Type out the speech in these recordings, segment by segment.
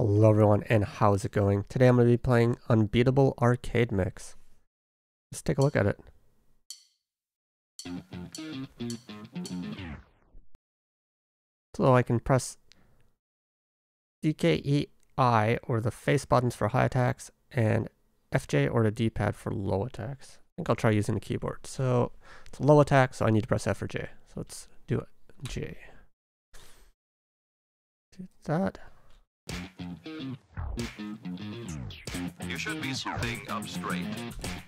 Hello everyone and how's it going? Today I'm going to be playing Unbeatable Arcade Mix. Let's take a look at it. So I can press DKEI or the face buttons for high attacks and FJ or the D-pad for low attacks. I think I'll try using the keyboard. So it's low attack, so I need to press F or J. So let's do it. J. Do that. You should be sitting up straight,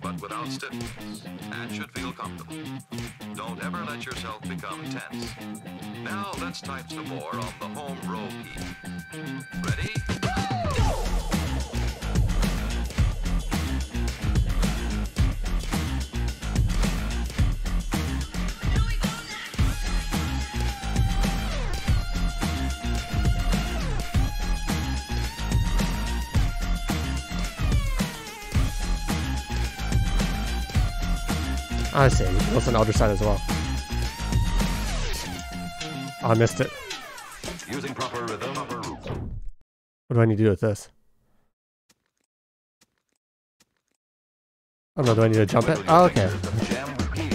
but without stiffness, and should feel comfortable. Don't ever let yourself become tense. Now let's type some more on the home row key. Ready? I see. What's on the other side as well? Oh, I missed it. Using proper rhythm. What do I need to do with this? Oh no, do I need to jump it? Oh, okay. fingers and Jam the keys.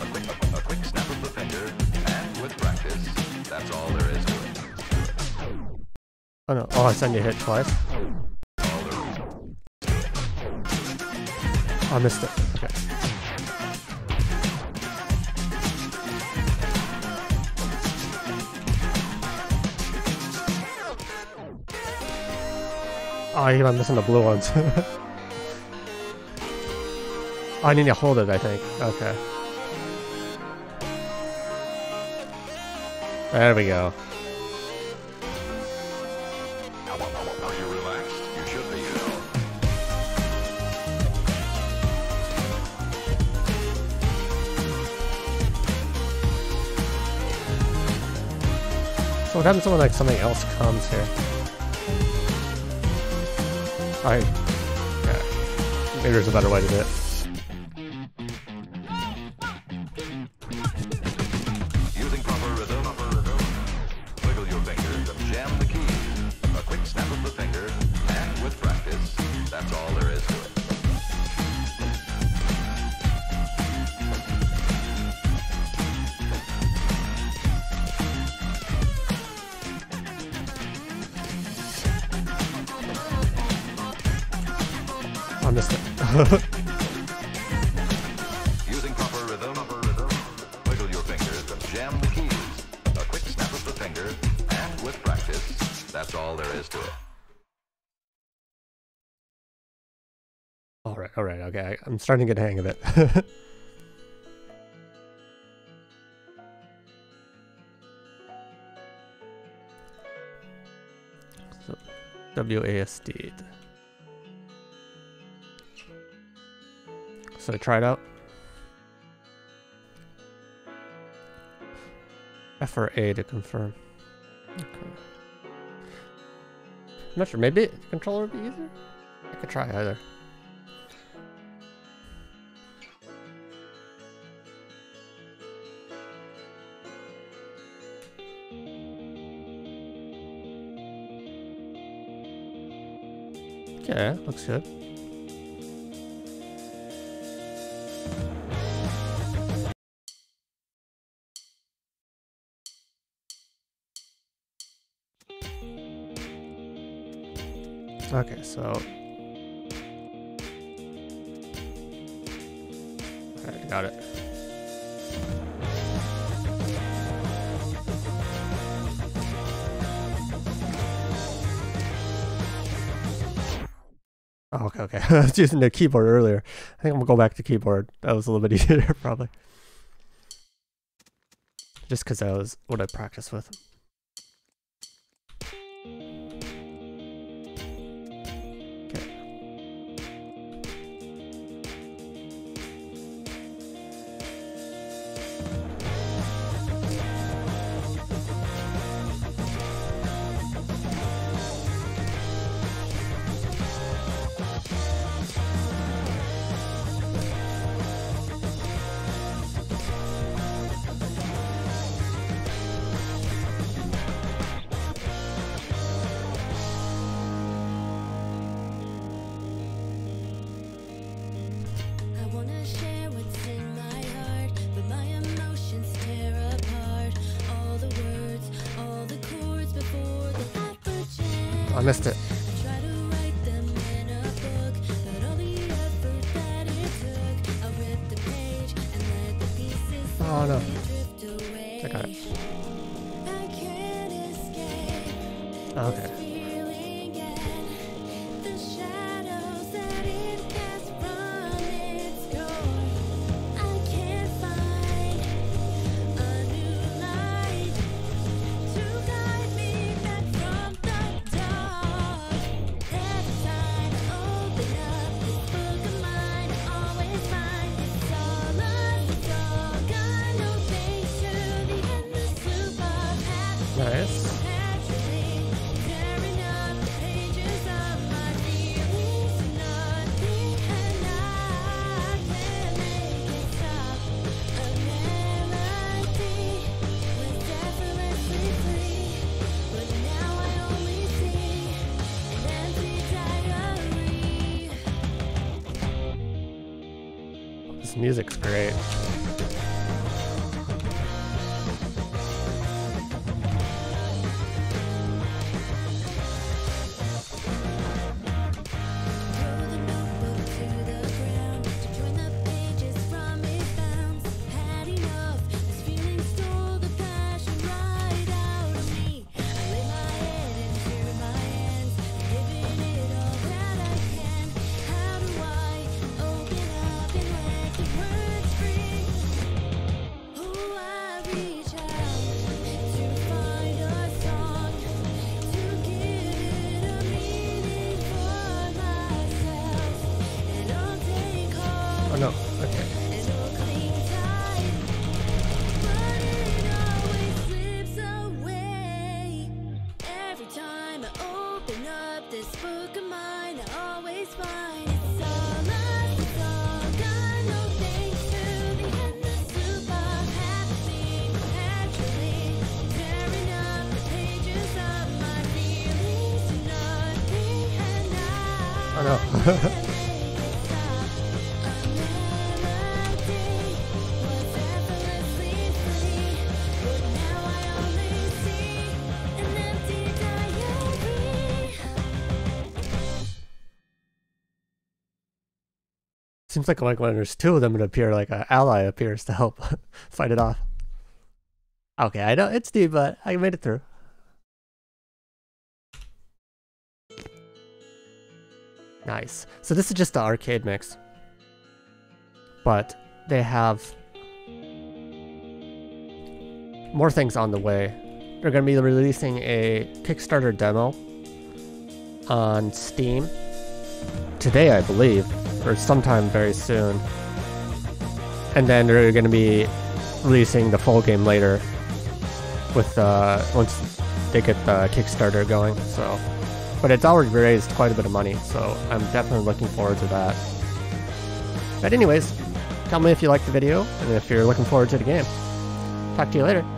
A quick, a quick snap of the finger, and with practice, that's all there is to it. Oh no. Oh, I sent you a hit twice. I missed it. Okay. Oh, I keep on missing the blue ones. I need to hold it, I think. Okay. There we go. What happens when like something else comes here? I yeah. Maybe there's a better way to do it. Missed it. Using proper rhythm, proper rhythm. Wiggle your fingers and jam the keys. A quick snap of the finger, and with practice, that's all there is to it. all right, all right, okay. I- I'm starting to get a hang of it. so, WASD. So I try it out. F or A to confirm. Okay. I'm not sure. Maybe the controller would be easier. I could try either. Okay, looks good. Okay, so. Alright, got it. Oh, okay, okay. I was using the keyboard earlier. I think I'm gonna go back to keyboard. That was a little bit easier, probably. Just because that was what I practiced with. I missed it. Oh no. I got it. Okay. Music's great. Nothing, and I. Oh no. Seems like like when there's two of them, it appear like an ally appears to help fight it off. Okay, I know it's deep, but I made it through. Nice. So this is just the arcade mix. But they have more things on the way. They're going to be releasing a Kickstarter demo on Steam today, I believe, or sometime very soon. And then they're going to be releasing the full game later with uh, once they get the Kickstarter going. So, but it's already raised quite a bit of money, so I'm definitely looking forward to that. But anyways, tell me if you liked the video and if you're looking forward to the game. Talk to you later.